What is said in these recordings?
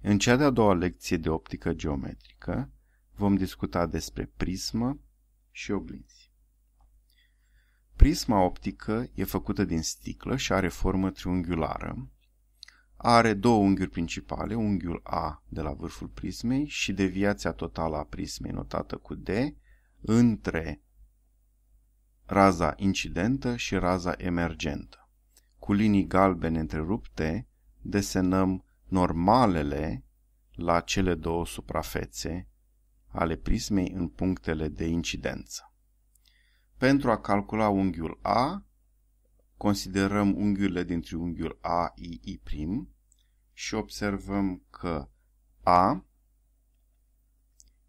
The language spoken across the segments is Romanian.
În cea de-a doua lecție de optică geometrică vom discuta despre prismă și oglinzi. Prisma optică e făcută din sticlă și are formă triunghiulară. Are două unghiuri principale, unghiul A de la vârful prismei și deviația totală a prismei notată cu D între raza incidentă și raza emergentă. Cu linii galbene întrerupte desenăm normalele la cele două suprafețe ale prismei în punctele de incidență. Pentru a calcula unghiul A, considerăm unghiurile din triunghiul AII' și observăm că A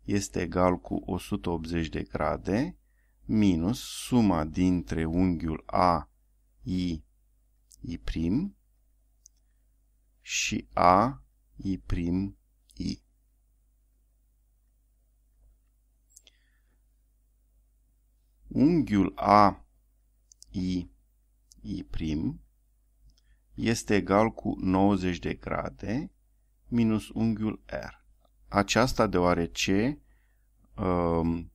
este egal cu 180 de grade minus suma dintre unghiul AII' și A I prim I. Unghiul A I I prim este egal cu 90 de grade minus unghiul R. Aceasta deoarece, um,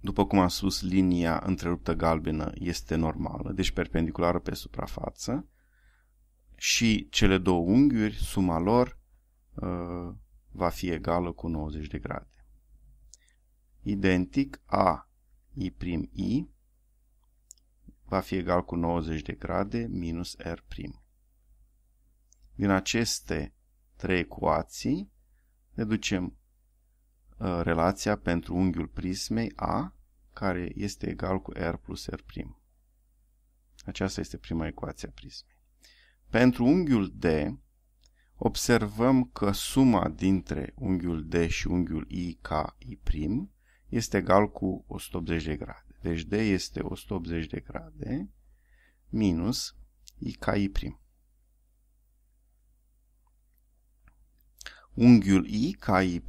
după cum am spus, linia întreruptă galbenă este normală, deci perpendiculară pe suprafață, și cele două unghiuri, suma lor, uh, va fi egală cu 90 de grade. Identic A I' I va fi egal cu 90 de grade minus R'. Din aceste trei ecuații deducem uh, relația pentru unghiul prismei A, care este egal cu R plus R'. Aceasta este prima ecuație a prismei. Pentru unghiul D, observăm că suma dintre unghiul D și unghiul IKI' este egal cu 180 de grade. Deci D este 180 de grade minus IKI'. Unghiul IKI'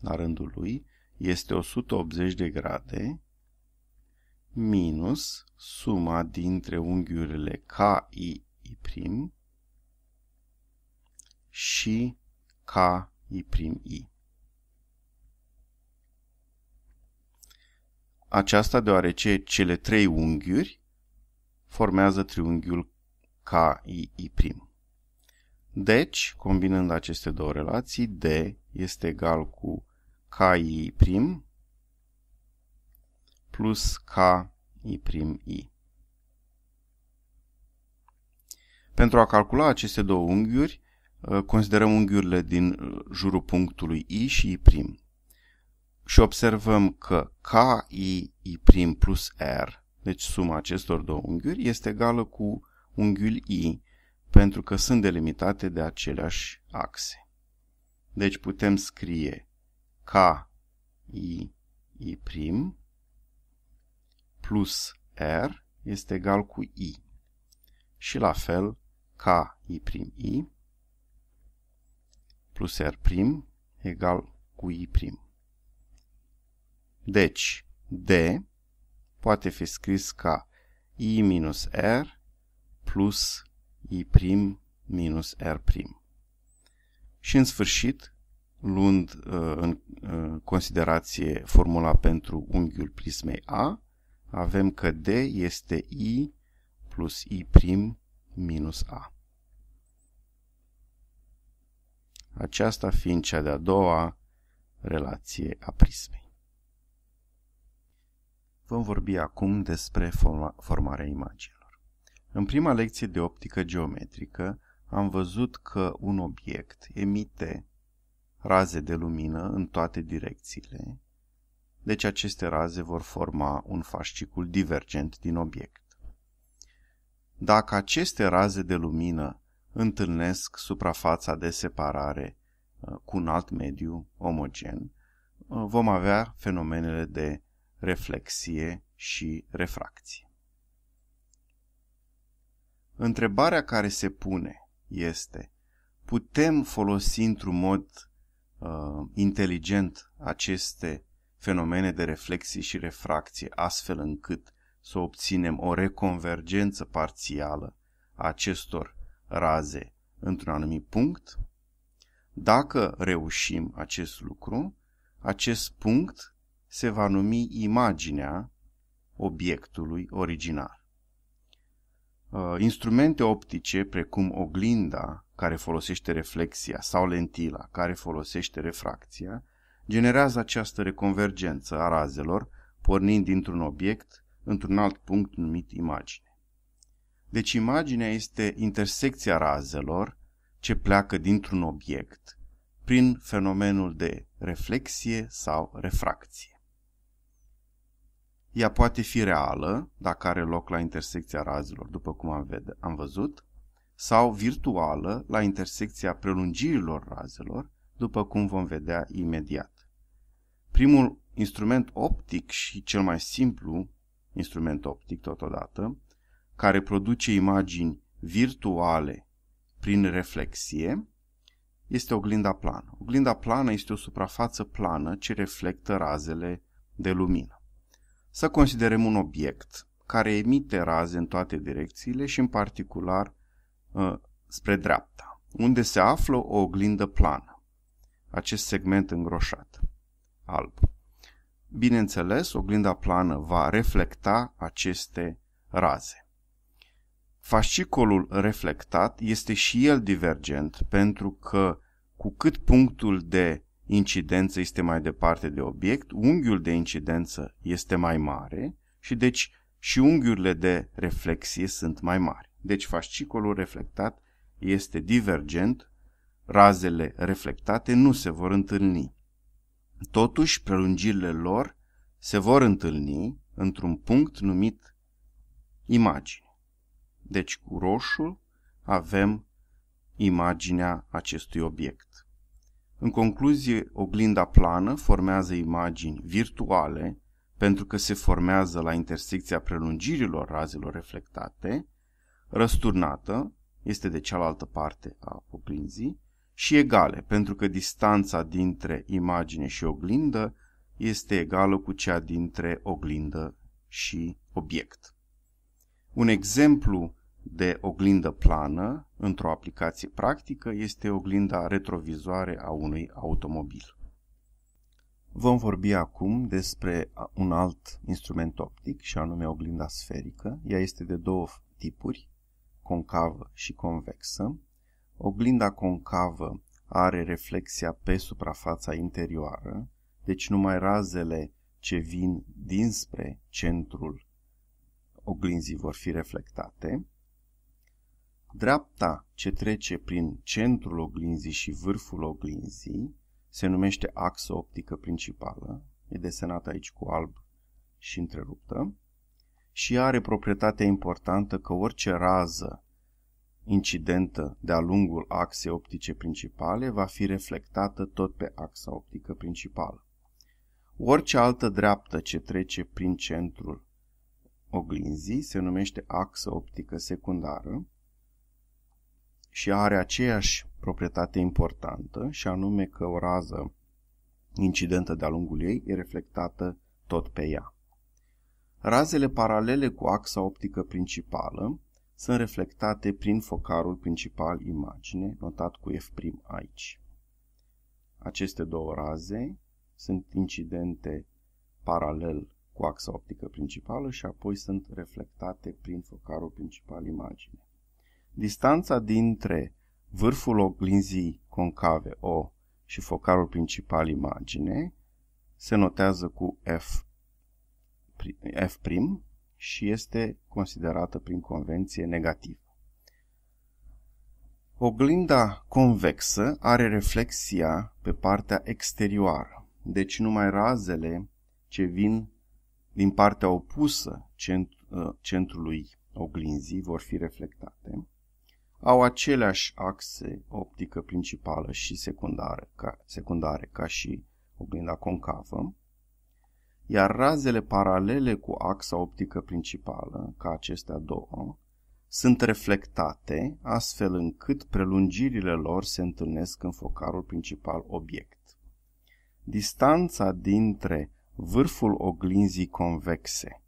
la rândul lui este 180 de grade minus suma dintre unghiurile KI și KI'. Aceasta deoarece cele trei unghiuri formează triunghiul KI'. Deci, combinând aceste două relații, D este egal cu KI' plus KI'. Pentru a calcula aceste două unghiuri, uh, considerăm unghiurile din jurul punctului I și I'. Și observăm că KI' plus R, deci suma acestor două unghiuri, este egală cu unghiul I, pentru că sunt delimitate de aceleași axe. Deci putem scrie KI' plus R este egal cu I. Și la fel, K I' I plus R' egal cu I'. Deci, D poate fi scris ca I minus R plus I' minus R'. Și în sfârșit, luând uh, în uh, considerație formula pentru unghiul prismei A, avem că D este I plus I' minus A. Aceasta fiind cea de-a doua relație a prismei. Vom vorbi acum despre forma formarea imaginilor. În prima lecție de optică geometrică am văzut că un obiect emite raze de lumină în toate direcțiile deci aceste raze vor forma un fascicul divergent din obiect. Dacă aceste raze de lumină întâlnesc suprafața de separare uh, cu un alt mediu omogen, uh, vom avea fenomenele de reflexie și refracție. Întrebarea care se pune este, putem folosi într-un mod uh, inteligent aceste fenomene de reflexie și refracție, astfel încât să obținem o reconvergență parțială a acestor raze într-un anumit punct. Dacă reușim acest lucru, acest punct se va numi imaginea obiectului original. Uh, instrumente optice precum oglinda, care folosește reflexia, sau lentila, care folosește refracția, generează această reconvergență a razelor, pornind dintr-un obiect într-un alt punct numit imagine. Deci imaginea este intersecția razelor ce pleacă dintr-un obiect prin fenomenul de reflexie sau refracție. Ea poate fi reală, dacă are loc la intersecția razelor, după cum am, vede, am văzut, sau virtuală, la intersecția prelungirilor razelor, după cum vom vedea imediat. Primul instrument optic și cel mai simplu instrument optic totodată, care produce imagini virtuale prin reflexie, este oglinda plană. Oglinda plană este o suprafață plană ce reflectă razele de lumină. Să considerăm un obiect care emite raze în toate direcțiile și în particular uh, spre dreapta, unde se află o oglindă plană, acest segment îngroșat, alb. Bineînțeles, oglinda plană va reflecta aceste raze. Fascicolul reflectat este și el divergent pentru că cu cât punctul de incidență este mai departe de obiect, unghiul de incidență este mai mare și deci și unghiurile de reflexie sunt mai mari. Deci fascicolul reflectat este divergent, razele reflectate nu se vor întâlni. Totuși, prelungirile lor se vor întâlni într-un punct numit imagine. Deci cu roșu avem imaginea acestui obiect. În concluzie, oglinda plană formează imagini virtuale pentru că se formează la intersecția prelungirilor razelor reflectate, răsturnată este de cealaltă parte a oglinzii și egale pentru că distanța dintre imagine și oglindă este egală cu cea dintre oglindă și obiect. Un exemplu de oglindă plană într-o aplicație practică este oglinda retrovizoare a unui automobil. Vom vorbi acum despre un alt instrument optic și anume oglinda sferică. Ea este de două tipuri, concavă și convexă. Oglinda concavă are reflexia pe suprafața interioară, deci numai razele ce vin dinspre centrul oglinzii vor fi reflectate. Dreapta ce trece prin centrul oglinzii și vârful oglinzii se numește axă optică principală, e desenată aici cu alb și întreruptă, și are proprietatea importantă că orice rază incidentă de-a lungul axei optice principale va fi reflectată tot pe axa optică principală. Orice altă dreaptă ce trece prin centrul oglinzii se numește axă optică secundară și are aceeași proprietate importantă și anume că o rază incidentă de-a lungul ei e reflectată tot pe ea. Razele paralele cu axa optică principală sunt reflectate prin focarul principal imagine, notat cu F' aici. Aceste două raze sunt incidente paralel cu axa optică principală și apoi sunt reflectate prin focarul principal imagine. Distanța dintre vârful oglinzii concave O și focarul principal imagine se notează cu F, F' și este considerată prin convenție negativă. Oglinda convexă are reflexia pe partea exterioară, deci numai razele ce vin din partea opusă ă, centrului oglinzii vor fi reflectate. Au aceleași axe optică principală și secundară, ca, secundare ca și oglinda concavă, iar razele paralele cu axa optică principală, ca acestea două, sunt reflectate astfel încât prelungirile lor se întâlnesc în focarul principal obiect. Distanța dintre vârful oglinzii convexe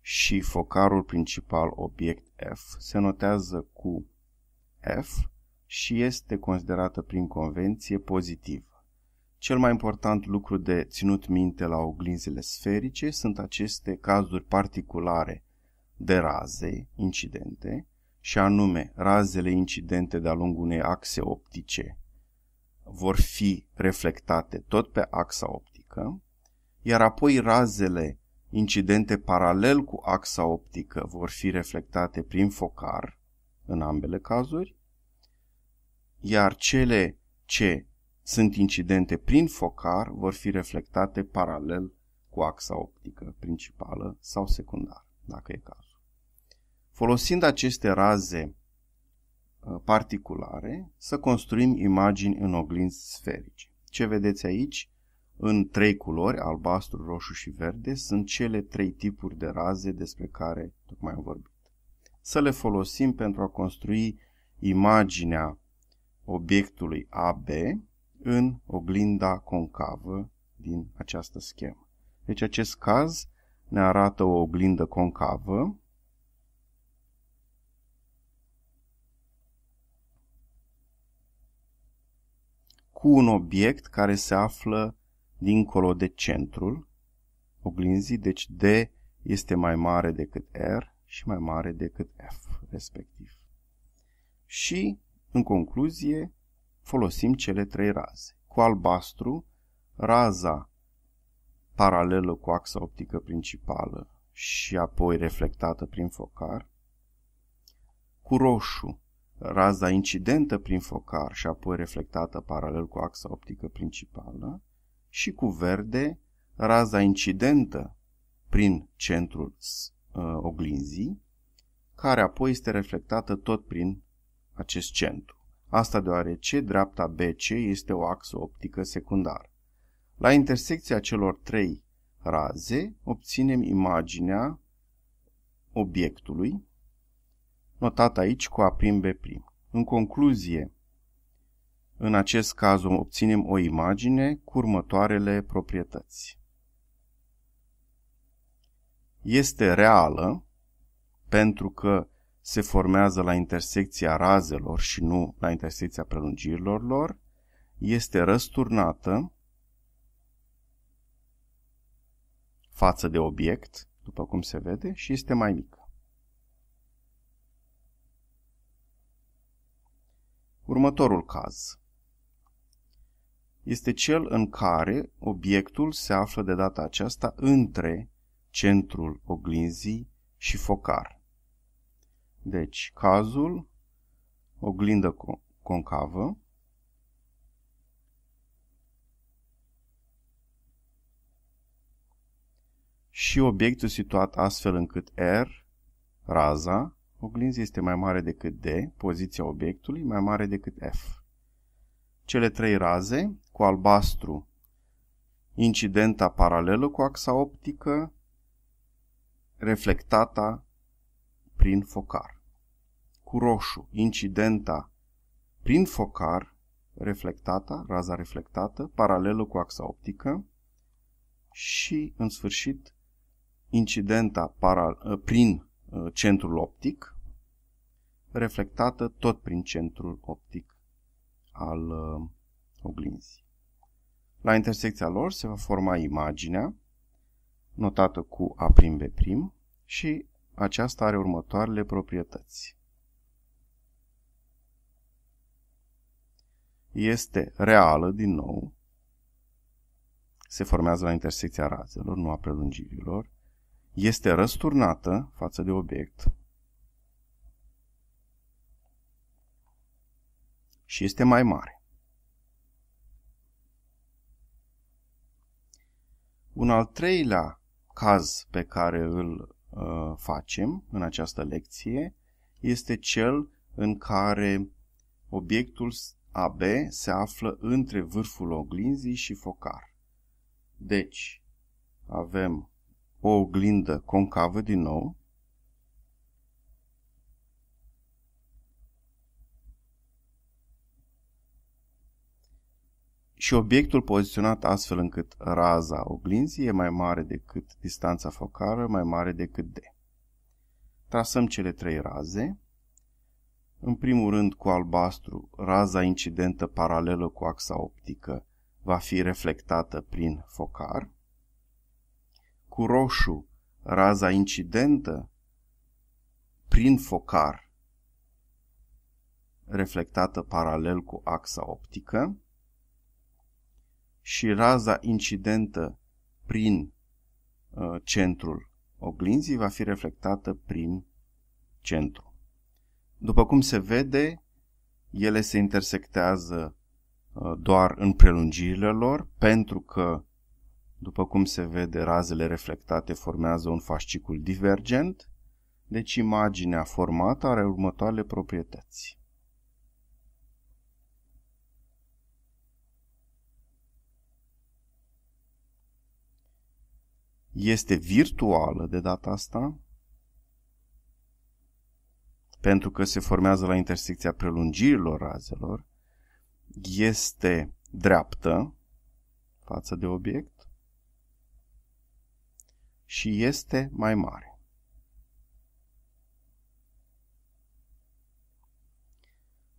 și focarul principal obiect F se notează cu F și este considerată prin convenție pozitivă. Cel mai important lucru de ținut minte la oglinzile sferice sunt aceste cazuri particulare de raze, incidente, și anume razele incidente de-a lungul unei axe optice vor fi reflectate tot pe axa optică, iar apoi razele incidente paralel cu axa optică vor fi reflectate prin focar, în ambele cazuri, iar cele ce sunt incidente prin focar vor fi reflectate paralel cu axa optică principală sau secundară, dacă e cazul. Folosind aceste raze uh, particulare, să construim imagini în oglinzi sferice. Ce vedeți aici, în trei culori, albastru, roșu și verde, sunt cele trei tipuri de raze despre care tocmai am vorbit. Să le folosim pentru a construi imaginea obiectului AB în oglinda concavă din această schemă. Deci acest caz ne arată o oglindă concavă cu un obiect care se află dincolo de centrul oglinzii, deci D este mai mare decât R și mai mare decât F, respectiv. Și, în concluzie, folosim cele trei raze. Cu albastru, raza paralelă cu axa optică principală și apoi reflectată prin focar. Cu roșu, raza incidentă prin focar și apoi reflectată paralel cu axa optică principală și cu verde raza incidentă prin centrul uh, oglinzii, care apoi este reflectată tot prin acest centru. Asta deoarece dreapta BC este o axă optică secundară. La intersecția celor trei raze obținem imaginea obiectului, notat aici cu A', B'. În concluzie, în acest caz obținem o imagine cu următoarele proprietăți. Este reală pentru că se formează la intersecția razelor și nu la intersecția prelungirilor lor, este răsturnată față de obiect, după cum se vede, și este mai mică. Următorul caz este cel în care obiectul se află de data aceasta între centrul oglinzii și focar. Deci, cazul, oglindă concavă, și obiectul situat astfel încât R, raza, oglinzii este mai mare decât D, poziția obiectului mai mare decât F. Cele trei raze, cu albastru incidenta paralelă cu axa optică, reflectata prin focar. Cu roșu, incidenta prin focar, reflectata, raza reflectată, paralelă cu axa optică și, în sfârșit, incidenta para, ă, prin ă, centrul optic, reflectată tot prin centrul optic al uh, oglinzii. La intersecția lor se va forma imaginea notată cu A'B' și aceasta are următoarele proprietăți. Este reală din nou, se formează la intersecția razelor, nu a prelungirilor, este răsturnată față de obiect, și este mai mare. Un al treilea caz pe care îl uh, facem în această lecție este cel în care obiectul AB se află între vârful oglinzii și focar. Deci, avem o oglindă concavă din nou, și obiectul poziționat astfel încât raza oglinzii e mai mare decât distanța focară, mai mare decât D. Trasăm cele trei raze. În primul rând, cu albastru, raza incidentă paralelă cu axa optică va fi reflectată prin focar. Cu roșu, raza incidentă prin focar reflectată paralel cu axa optică și raza incidentă prin uh, centrul oglinzii va fi reflectată prin centru. După cum se vede, ele se intersectează uh, doar în prelungirile lor, pentru că, după cum se vede, razele reflectate formează un fascicul divergent, deci imaginea formată are următoarele proprietăți. Este virtuală de data asta, pentru că se formează la intersecția prelungirilor razelor, este dreaptă față de obiect și este mai mare.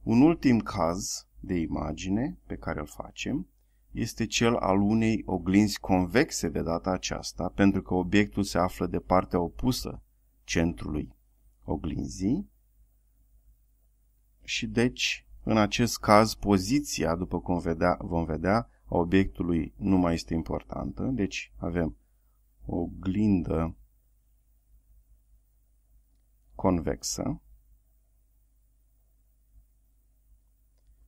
Un ultim caz de imagine pe care îl facem este cel al unei oglinzi convexe de data aceasta, pentru că obiectul se află de partea opusă centrului oglinzii. Și deci, în acest caz, poziția, după cum vedea, vom vedea, a obiectului nu mai este importantă, deci avem o oglindă convexă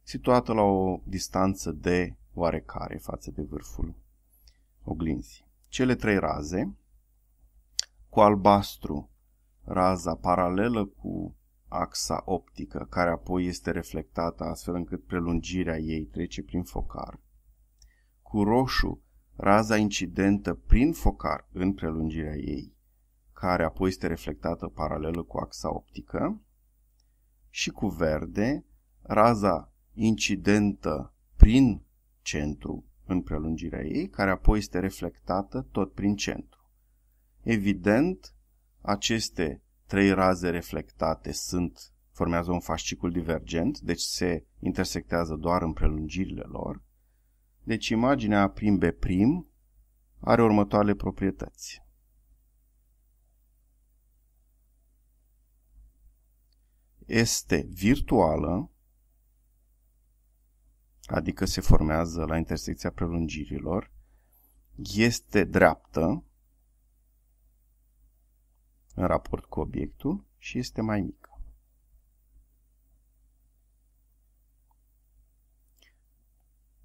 situată la o distanță de oarecare față de vârful oglinzii. Cele trei raze, cu albastru, raza paralelă cu axa optică, care apoi este reflectată astfel încât prelungirea ei trece prin focar, cu roșu, raza incidentă prin focar în prelungirea ei, care apoi este reflectată paralelă cu axa optică, și cu verde, raza incidentă prin centru în prelungirea ei, care apoi este reflectată tot prin centru. Evident, aceste trei raze reflectate sunt, formează un fascicul divergent, deci se intersectează doar în prelungirile lor. Deci imaginea prim B' are următoarele proprietăți. Este virtuală, adică se formează la intersecția prelungirilor, este dreaptă în raport cu obiectul și este mai mică.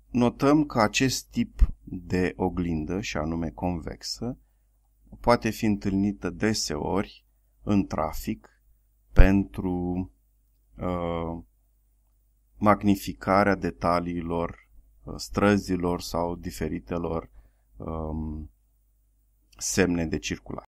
Notăm că acest tip de oglindă, și anume convexă, poate fi întâlnită deseori în trafic pentru uh, magnificarea detaliilor uh, străzilor sau diferitelor um, semne de circulație.